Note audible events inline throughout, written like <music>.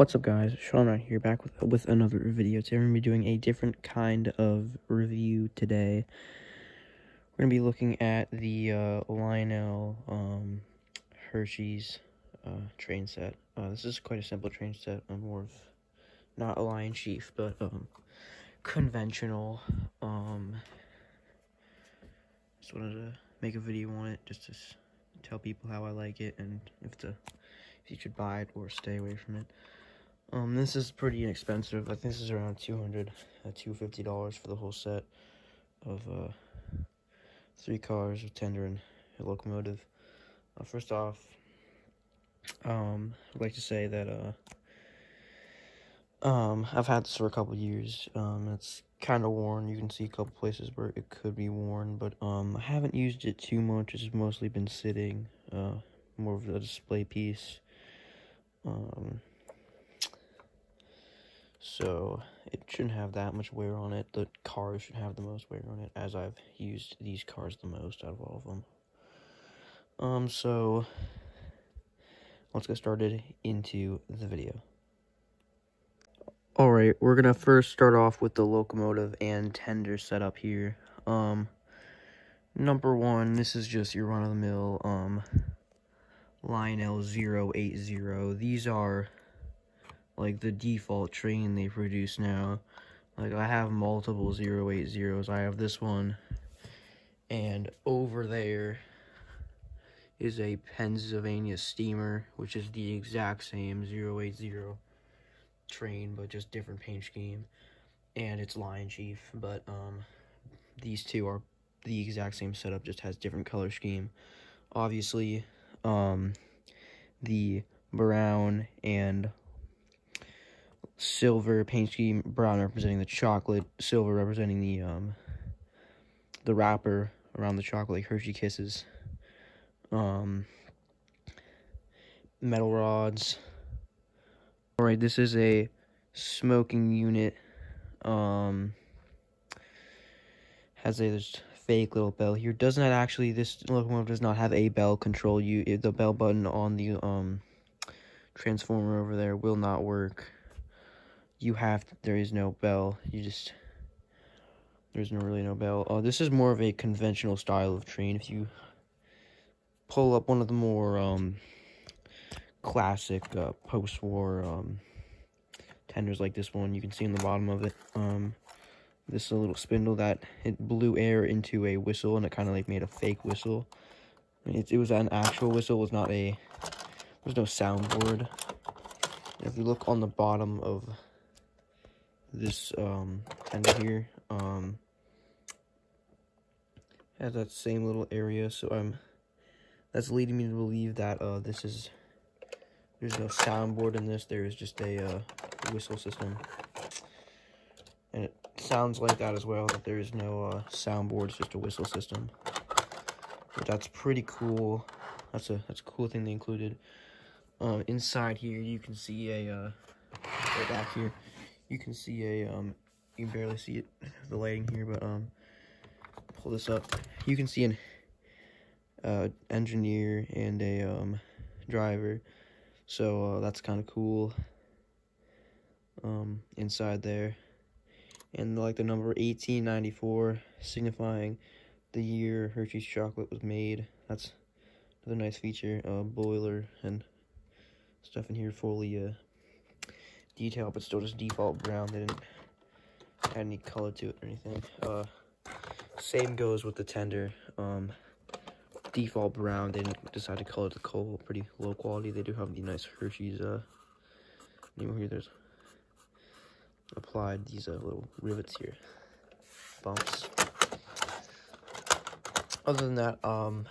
What's up guys, Shaun right here back with, with another video. Today we're going to be doing a different kind of review today. We're going to be looking at the uh, Lionel um, Hershey's uh, train set. Uh, this is quite a simple train set, uh, more of, not a Lion Chief, but um, conventional. Um, just wanted to make a video on it, just to tell people how I like it, and if the if you should buy it or stay away from it. Um, this is pretty inexpensive. I think this is around 200 uh, $250 for the whole set of uh, three cars, a tender, and a locomotive. Uh, first off, um, I'd like to say that uh, um, I've had this for a couple years. Um, it's kind of worn. You can see a couple places where it could be worn, but um, I haven't used it too much. It's mostly been sitting, uh, more of a display piece. Um, so it shouldn't have that much wear on it. The cars should have the most wear on it, as I've used these cars the most out of all of them. Um, so let's get started into the video. Alright, we're gonna first start off with the locomotive and tender setup here. Um, number one, this is just your run-of-the-mill, um, Lionel 080. These are like the default train they produce now. Like I have multiple 080s. I have this one and over there is a Pennsylvania steamer, which is the exact same 080 train, but just different paint scheme. And it's Lion Chief, but um, these two are the exact same setup, just has different color scheme. Obviously, um, the brown and silver paint scheme, brown representing the chocolate, silver representing the um the wrapper around the chocolate, like Hershey Kisses. Um, metal rods. All right, this is a smoking unit. Um, has a this fake little bell here. Does not actually this locomotive does not have a bell control. You the bell button on the um transformer over there will not work you have there is no bell. You just there's no really no bell. Uh, this is more of a conventional style of train. If you pull up one of the more um, classic uh, post-war um, tenders like this one, you can see in the bottom of it. Um, this is a little spindle that it blew air into a whistle, and it kind of like made a fake whistle. It, it was an actual whistle. It was not a. There's no soundboard. If you look on the bottom of this um, tender here um, has that same little area, so I'm that's leading me to believe that uh, this is there's no soundboard in this. There is just a uh, whistle system, and it sounds like that as well. That there is no uh, soundboard; it's just a whistle system. But that's pretty cool. That's a that's a cool thing they included. Um, inside here, you can see a uh, right back here you can see a, um, you can barely see it, <laughs> the lighting here, but, um, pull this up. You can see an, uh, engineer and a, um, driver. So, uh, that's kind of cool, um, inside there. And, like, the number 1894, signifying the year Hershey's chocolate was made. That's another nice feature, uh, boiler and stuff in here fully, uh, detail, but still just default brown. They didn't add any color to it or anything. Uh, same goes with the tender. Um, default brown. They didn't decide to color the coal pretty low quality. They do have the nice Hershey's. Uh, name here. There's applied these uh, little rivets here, bumps. Other than that, um,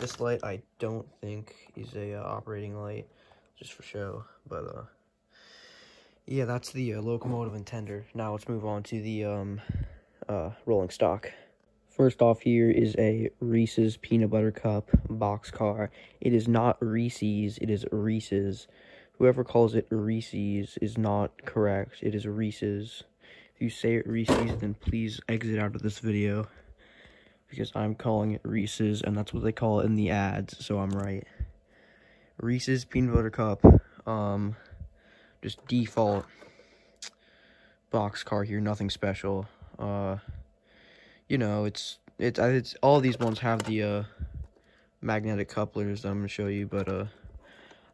this light I don't think is a uh, operating light, just for show. But uh, yeah, that's the uh, locomotive and tender. Now let's move on to the um, uh, rolling stock. First off here is a Reese's Peanut Butter Cup box car. It is not Reese's, it is Reese's. Whoever calls it Reese's is not correct. It is Reese's. If you say it Reese's, then please exit out of this video. Because I'm calling it Reese's, and that's what they call it in the ads, so I'm right. Reese's Peanut Butter Cup. Um, just default box car here, nothing special. Uh, you know, it's it's it's all these ones have the uh, magnetic couplers that I'm gonna show you, but uh,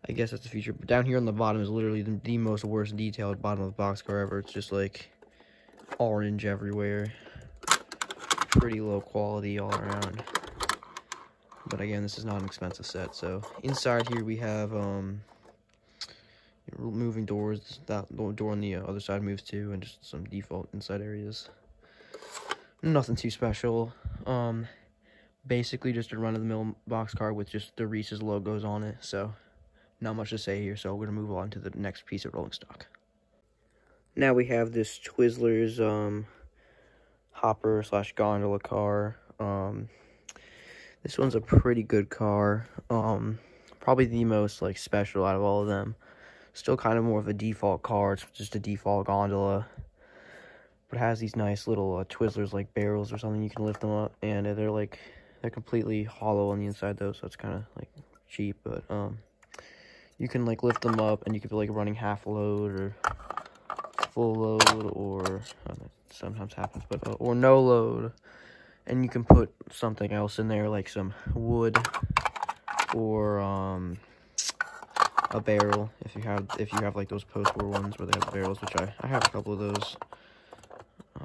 I guess that's the feature. But down here on the bottom is literally the, the most worst detailed bottom of the box car ever. It's just like orange everywhere. Pretty low quality all around. But again, this is not an expensive set. So inside here we have um moving doors. That door on the uh, other side moves too, and just some default inside areas. Nothing too special. Um, basically just a run-of-the-mill box car with just the Reese's logos on it. So not much to say here. So we're gonna move on to the next piece of rolling stock. Now we have this Twizzlers um, hopper slash gondola car. Um, this one's a pretty good car. Um, probably the most like special out of all of them. Still kind of more of a default car. It's just a default gondola. But has these nice little uh, Twizzlers like barrels or something. You can lift them up. And they're like, they're completely hollow on the inside though. So it's kind of like cheap. But um, you can like lift them up and you could be like running half load or full load or sometimes happens. But uh, or no load. And you can put something else in there like some wood or um a barrel if you have if you have like those post-war ones where they have barrels, which I, I have a couple of those.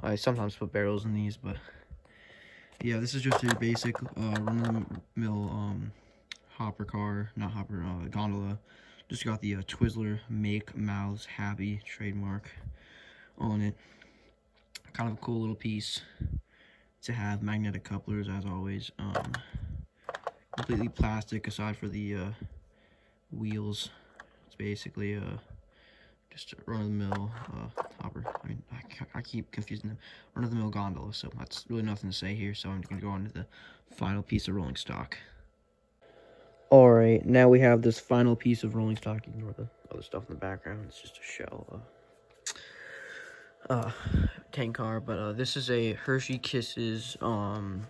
I sometimes put barrels in these, but yeah, this is just your basic uh, run-of-the-mill um, hopper car, not hopper, uh, gondola. Just got the uh, Twizzler Make Mouths Happy trademark on it. Kind of a cool little piece to have magnetic couplers as always. Um, completely plastic aside for the uh, wheels. Basically uh, just a run-of-the-mill uh, hopper. I mean, I, I keep confusing them. Run-of-the-mill gondola, so that's really nothing to say here. So I'm going to go on to the final piece of rolling stock. Alright, now we have this final piece of rolling stock. Ignore the other stuff in the background. It's just a shell. Uh, uh tank car, but uh, this is a Hershey Kisses, um,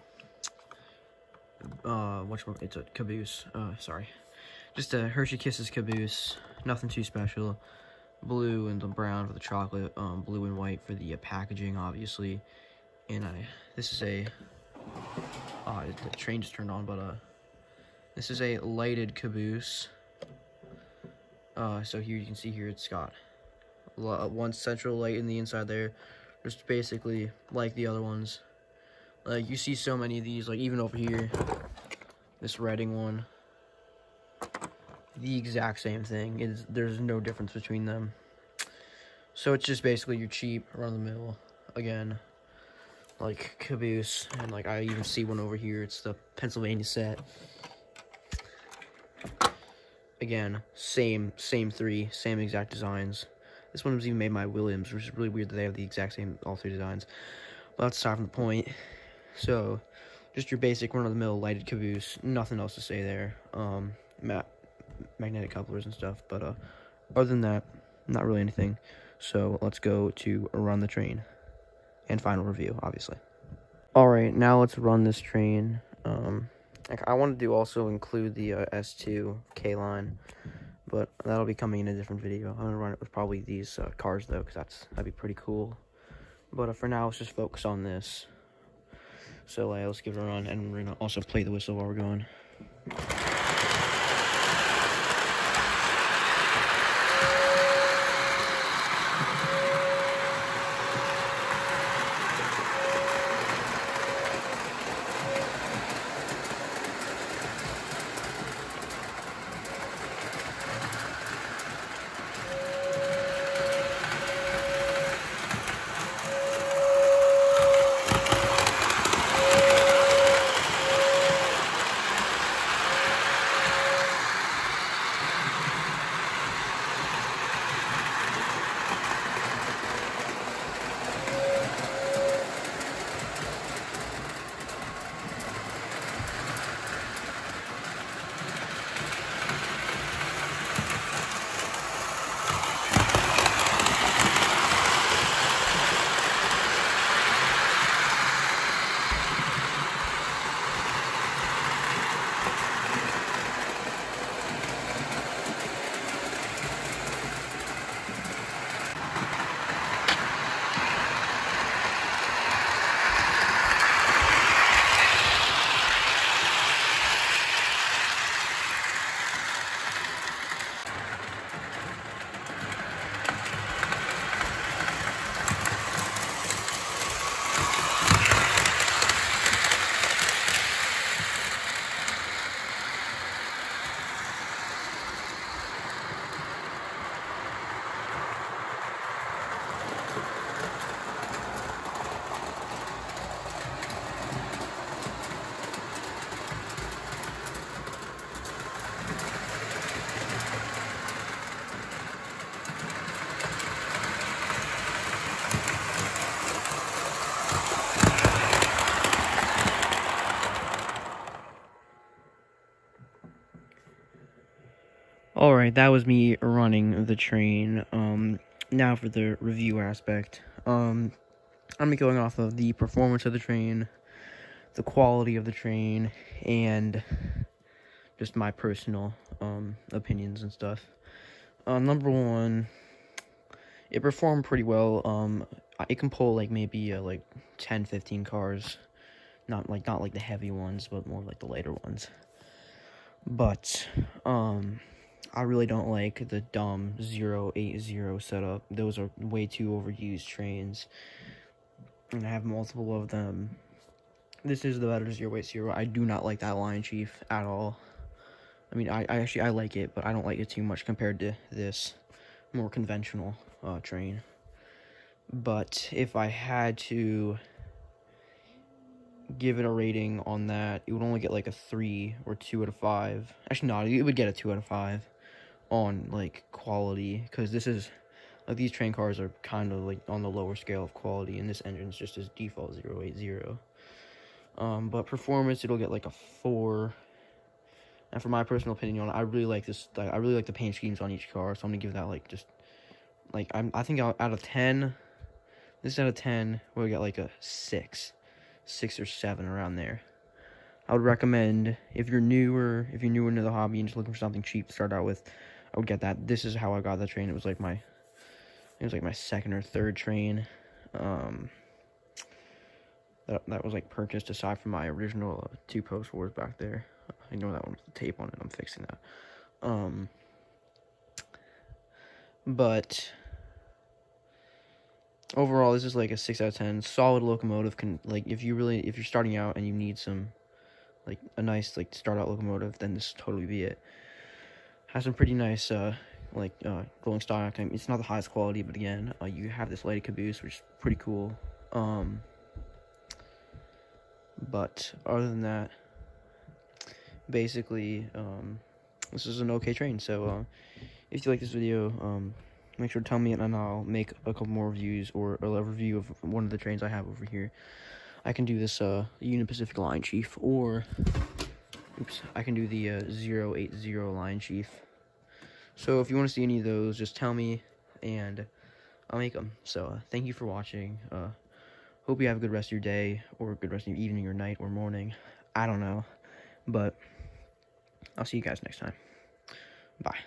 uh, what's it's a caboose, uh, sorry, just a Hershey Kisses caboose, nothing too special. Blue and the brown for the chocolate, um, blue and white for the uh, packaging, obviously. And I, this is a, uh, the train just turned on, but, uh, this is a lighted caboose. Uh, so here you can see here it's got one central light in the inside there. Just basically like the other ones. Like you see so many of these, like even over here, this Reading one the exact same thing. Is there's no difference between them. So it's just basically your cheap, run-of-the-mill, again, like caboose, and like I even see one over here. It's the Pennsylvania set. Again, same, same three, same exact designs. This one was even made by Williams, which is really weird that they have the exact same, all three designs. But that's aside from the point. So, just your basic run-of-the-mill lighted caboose. Nothing else to say there. Um, Matt magnetic couplers and stuff. But uh, other than that, not really anything. So let's go to run the train and final review, obviously. All right, now let's run this train. Um, I want to also include the uh, S2 K line, but that'll be coming in a different video. I'm gonna run it with probably these uh, cars though, because that's that'd be pretty cool. But uh, for now, let's just focus on this. So let's give it a run, and we're gonna also play the whistle while we're going. Alright, that was me running the train. Um, now for the review aspect. Um, I'm going off of the performance of the train, the quality of the train, and just my personal um, opinions and stuff. Um, number one, it performed pretty well. Um, it can pull like maybe uh, like 10, 15 cars, not like not like the heavy ones, but more like the lighter ones. But um, I really don't like the dumb 080 setup. Those are way too overused trains. And I have multiple of them. This is the better 080. I do not like that Lion Chief at all. I mean, I, I actually I like it, but I don't like it too much compared to this more conventional uh, train. But if I had to give it a rating on that, it would only get like a 3 or 2 out of 5. Actually, no, it would get a 2 out of 5 on like quality because this is like these train cars are kind of like on the lower scale of quality and this engine is just as default 080 um but performance it'll get like a 4 and for my personal opinion i really like this i really like the paint schemes on each car so i'm gonna give that like just like i'm i think out of 10 this out of 10 we'll get like a 6 6 or 7 around there. I would recommend if you're newer if you're newer into the hobby and just looking for something cheap to start out with I would get that. This is how I got the train. It was like my, it was like my second or third train. Um, that that was like purchased aside from my original uh, two post wars back there. I know that one with the tape on it. I'm fixing that. Um, but overall, this is like a six out of ten. Solid locomotive. Can like if you really if you're starting out and you need some like a nice like start out locomotive, then this totally be it has some pretty nice uh, like uh, rolling stock. I mean, it's not the highest quality, but again, uh, you have this lady caboose, which is pretty cool. Um, but other than that, basically, um, this is an okay train. So uh, if you like this video, um, make sure to tell me, and I'll make a couple more reviews or a review of one of the trains I have over here. I can do this uh, Union Pacific Lion Chief or Oops, I can do the uh, 080 Lion Chief. So if you want to see any of those, just tell me, and I'll make them. So uh, thank you for watching. Uh, hope you have a good rest of your day, or a good rest of your evening, or night, or morning. I don't know, but I'll see you guys next time. Bye.